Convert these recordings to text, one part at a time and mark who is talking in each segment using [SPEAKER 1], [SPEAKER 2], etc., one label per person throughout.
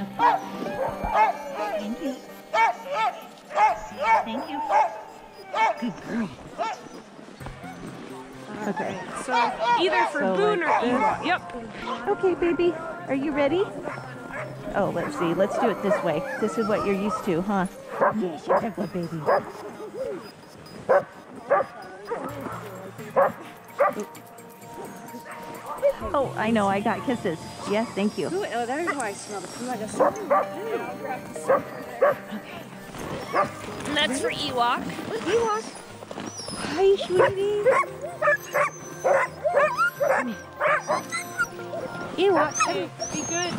[SPEAKER 1] Thank you. Thank you. Good girl.
[SPEAKER 2] Okay.
[SPEAKER 3] So either for
[SPEAKER 2] So
[SPEAKER 3] Boone
[SPEAKER 2] like
[SPEAKER 3] or. Yep.
[SPEAKER 2] Okay, baby. Are you ready? Oh, let's see. Let's do it this way. This is what you're used to, huh?
[SPEAKER 1] Yes, you're a good baby.
[SPEAKER 2] Oh, I know. I got kisses. Yes, thank you.
[SPEAKER 3] Ooh, oh, there's why I smell it. Like a And that's for Ewok. Ewok.
[SPEAKER 2] Hi, sweetie.
[SPEAKER 3] Ewok, hey, be good.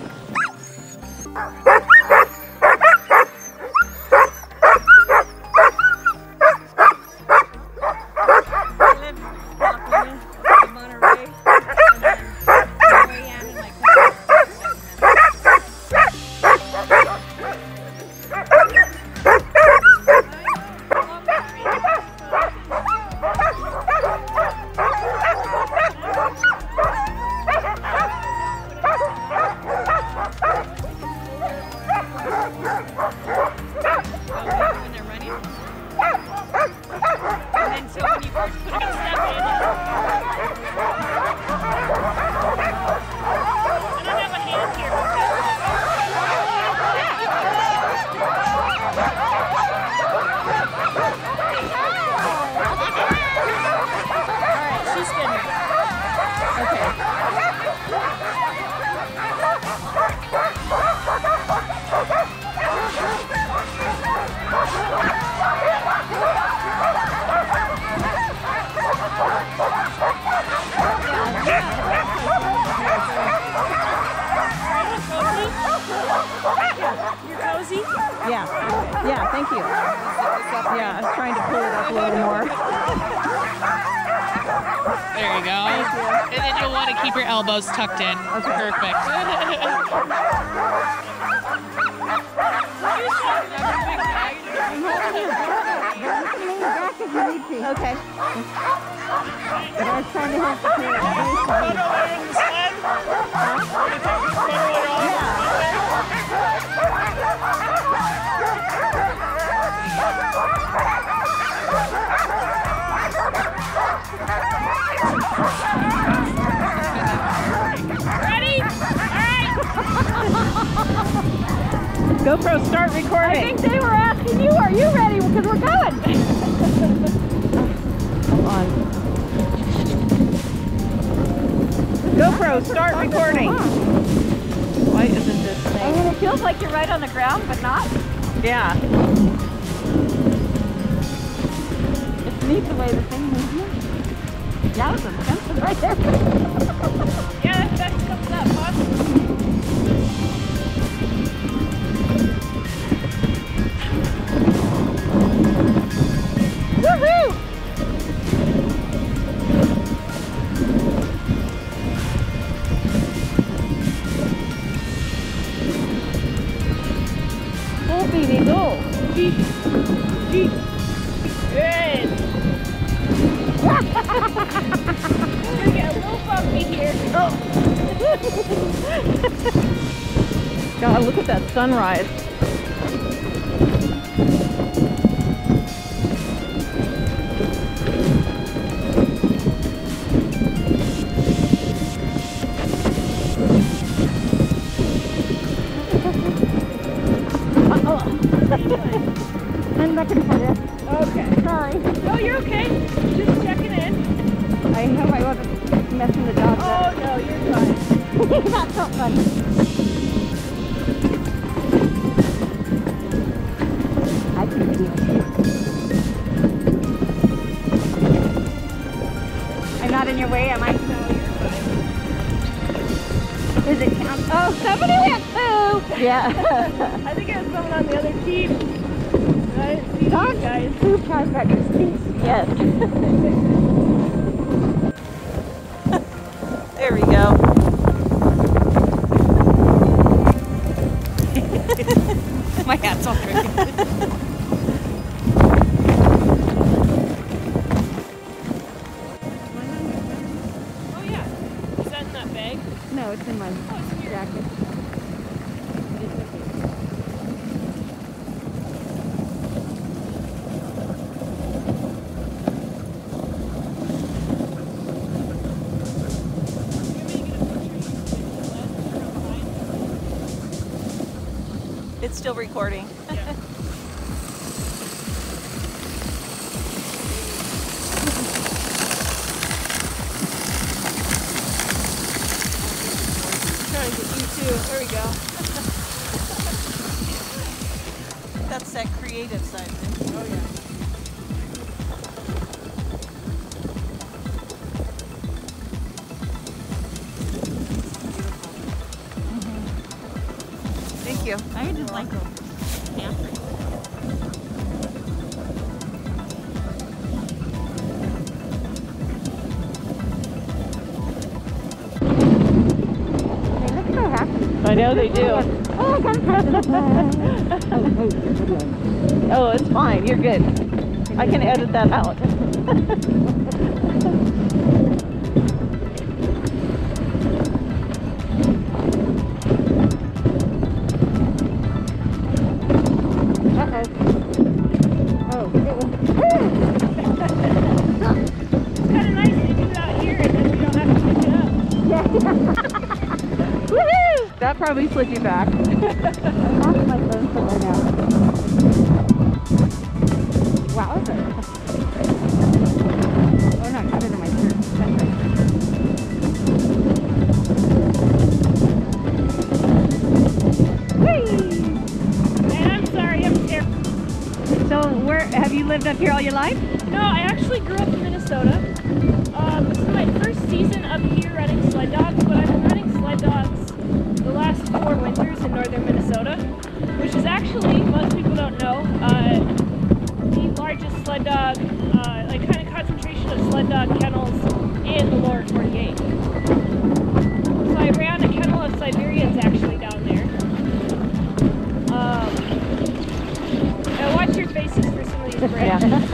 [SPEAKER 2] Yeah, I was trying to pull it up a little more.
[SPEAKER 4] There you go. And then you'll want to keep your elbows tucked in. Perfect.
[SPEAKER 2] Okay. But I was trying to help you GoPro, start recording.
[SPEAKER 3] I think they were asking you, are you ready? Because we're going.
[SPEAKER 2] Hold on. GoPro, start recording. Why isn't this
[SPEAKER 3] I
[SPEAKER 2] thing?
[SPEAKER 3] mean, it feels like you're right on the ground, but not.
[SPEAKER 2] Yeah.
[SPEAKER 3] It's neat the way the thing moves. Yeah, that was intense right there. yeah, that's, that's comes up, huh?
[SPEAKER 2] Sunrise.
[SPEAKER 3] I'm not gonna put it. Okay. Sorry. No, you're okay. Just checking in.
[SPEAKER 2] I know I wasn't messing the dogs up.
[SPEAKER 3] Oh no, you're fine.
[SPEAKER 2] That's not fun.
[SPEAKER 3] Oh, somebody went poo.
[SPEAKER 2] Yeah.
[SPEAKER 3] I think it was someone on the other team. I didn't see
[SPEAKER 2] Dog
[SPEAKER 3] these guys.
[SPEAKER 2] poop has got stinks. Yes. there we go.
[SPEAKER 4] My hat's all dripping.
[SPEAKER 3] Oh yeah. Is that in that bag?
[SPEAKER 2] No, it's in my jacket. It's still recording.
[SPEAKER 3] Yeah. too. There we go.
[SPEAKER 2] That's that creative side of it.
[SPEAKER 3] Oh yeah. Mm-hmm.
[SPEAKER 2] Thank you.
[SPEAKER 3] I just like them. Yeah.
[SPEAKER 2] Know they do.
[SPEAKER 3] Oh, I got a.
[SPEAKER 2] Oh, it's fine. You're good. I can edit that out.
[SPEAKER 3] I'm sorry, I'm terrible.
[SPEAKER 1] So, where have you lived up here all your life?
[SPEAKER 3] No, I actually grew up in Minnesota. Um, this is my first season up here running sled dogs, but I've been running sled dogs the last four winters in northern Minnesota, which is actually, most people don't know, uh, the largest sled dog, uh, like kind of concentration of sled dog kennels in the lower 48. So I ran a kennel of Siberians actually down there. Um, uh, watch your faces for some of these brands.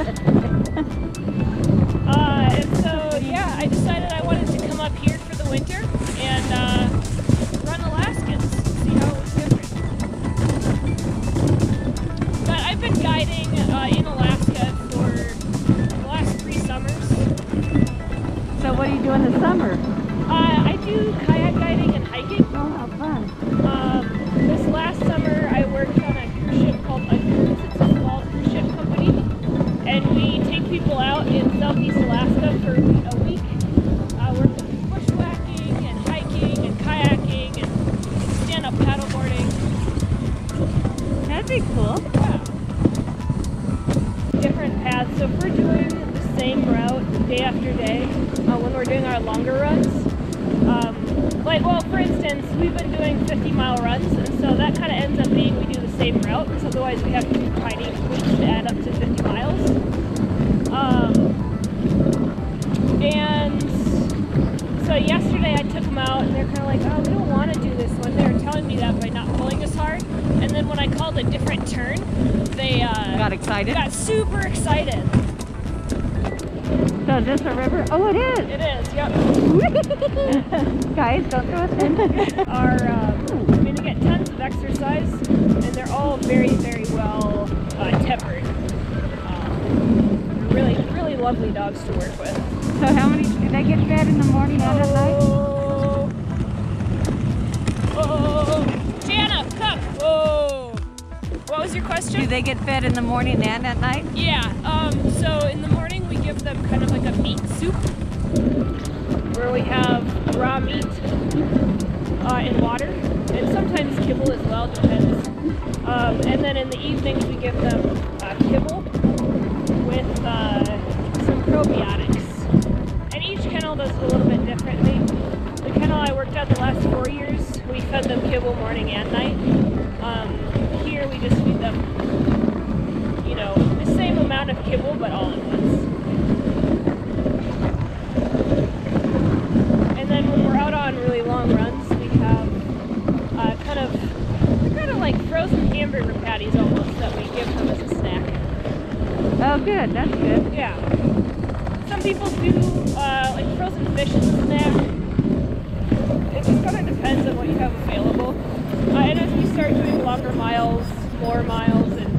[SPEAKER 1] Do in the summer?
[SPEAKER 3] Uh, I do kayak guiding and hiking.
[SPEAKER 1] Oh, how fun.
[SPEAKER 3] Um, this last summer, I worked on a cruise ship called Uncruise. It's a small cruise ship company, and we take people out in Southeast Alaska for a week. Uh, work with bushwhacking and hiking and kayaking and stand-up paddleboarding.
[SPEAKER 1] That'd be cool.
[SPEAKER 3] Yeah. Different paths. So if we're doing the same route day after day, we're doing our longer runs, um, like, well, for instance, we've been doing 50 mile runs, and so that kind of ends up being we do the same route, because otherwise we have to do tiny tweaks to add up to 50 miles. Um, and so yesterday I took them out, and they're kind of like, oh, we don't want to do this one. They were telling me that by not pulling as hard. And then when I called a different turn, they uh,
[SPEAKER 2] Got excited?
[SPEAKER 3] got super excited.
[SPEAKER 1] So, is this a river? Oh, it is.
[SPEAKER 3] It is, yep.
[SPEAKER 1] Guys, don't throw us in.
[SPEAKER 3] Are um, I mean, they get tons of exercise, and they're all very, very well uh, tempered. Um, really, really lovely dogs to work with.
[SPEAKER 1] So, how many do they get fed in the morning and at night?
[SPEAKER 3] Oh, oh, Jana, come. Whoa. What was your question?
[SPEAKER 2] Do they get fed in the morning and at night?
[SPEAKER 3] Yeah. Um, so in the morning we give them kind of like a meat soup, where we have raw meat uh, and water, and sometimes kibble as well, depends. Um, and then in the evenings we give them uh, kibble with uh, some probiotics. And each kennel does a little bit differently. The kennel I worked at the last four years, we fed them kibble morning and night. Um, here we just them you know, the same amount of kibble, but all at once. And then when we're out on really long runs, we have uh, kind of, they're kind of like frozen hamburger patties almost that we give them as a snack.
[SPEAKER 1] Oh, good. That's good.
[SPEAKER 3] Yeah. Some people do uh, like frozen fish as a snack. It just kind of depends on what you have available. Uh, and as we start doing longer miles, more miles, and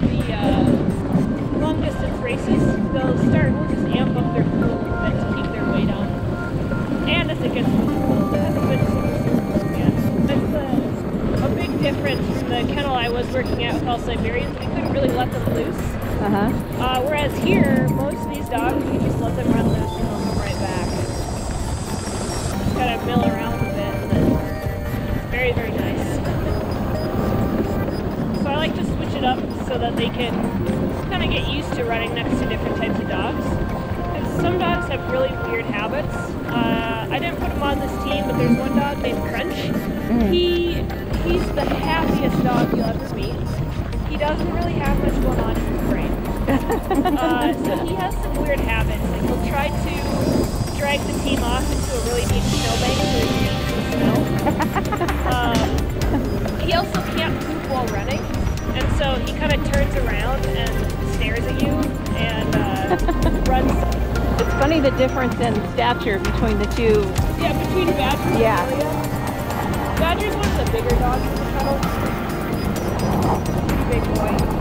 [SPEAKER 3] the uh, long distance races, they'll start, we'll just amp up their food a bit to keep their weight down. And as it gets, as it gets yeah, that's a, a big different from the kennel I was working at with all Siberians. We couldn't really let them loose.
[SPEAKER 2] Uh-huh.
[SPEAKER 3] Uh, whereas here, most of these dogs, you just let them run loose and they'll come right back. Just gotta mill around a bit, it's very, very nice. Like to switch it up so that they can kind of get used to running next to different types of dogs. 'Cause some dogs have really weird habits. Uh, I didn't put him on this team, but there's one dog named Crunch. He he's the happiest dog you'll ever meet. He doesn't really have much going on in his brain. uh, so he has some weird habits. Like he'll try to drag the team off into a really deep snowbank so he kind of turns around and stares at you and uh, runs.
[SPEAKER 2] It's funny the difference in stature between the two.
[SPEAKER 3] Yeah, between Badger
[SPEAKER 2] Yeah.
[SPEAKER 3] and Amelia. Badger's one of the bigger dogs in the kennel. Big boy.